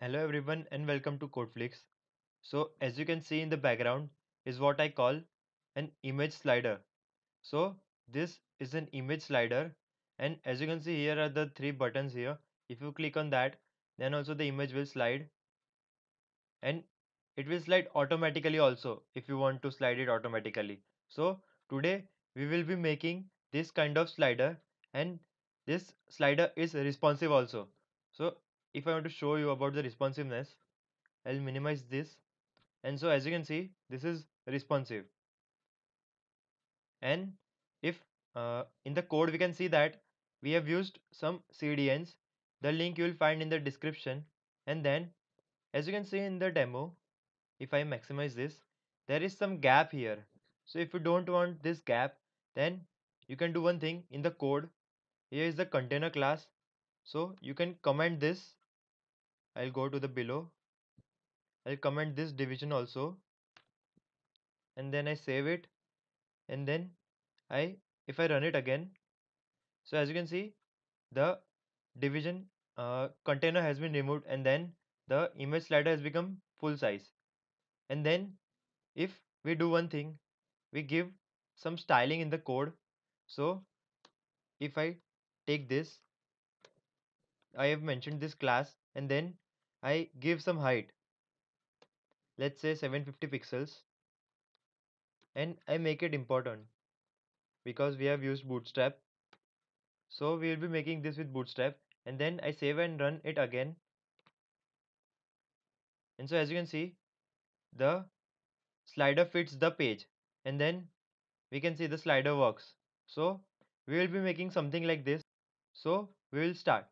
Hello everyone and welcome to Codeflix. So as you can see in the background is what I call an image slider. So this is an image slider and as you can see here are the three buttons here. If you click on that then also the image will slide and it will slide automatically also if you want to slide it automatically. So today we will be making this kind of slider and this slider is responsive also. So if I want to show you about the responsiveness I'll minimize this. And so as you can see this is responsive. And if uh, in the code we can see that we have used some CDNs the link you will find in the description. And then as you can see in the demo if I maximize this there is some gap here. So if you don't want this gap then you can do one thing in the code. Here is the container class. So you can comment this I'll go to the below. I'll comment this division also. And then I save it. And then I if I run it again. So as you can see the division uh, container has been removed and then the image slider has become full size. And then if we do one thing we give some styling in the code. So if I take this I have mentioned this class and then I give some height. Let's say 750 pixels. And I make it important because we have used bootstrap. So we will be making this with bootstrap and then I save and run it again. And so as you can see the slider fits the page and then we can see the slider works. So we will be making something like this. So we will start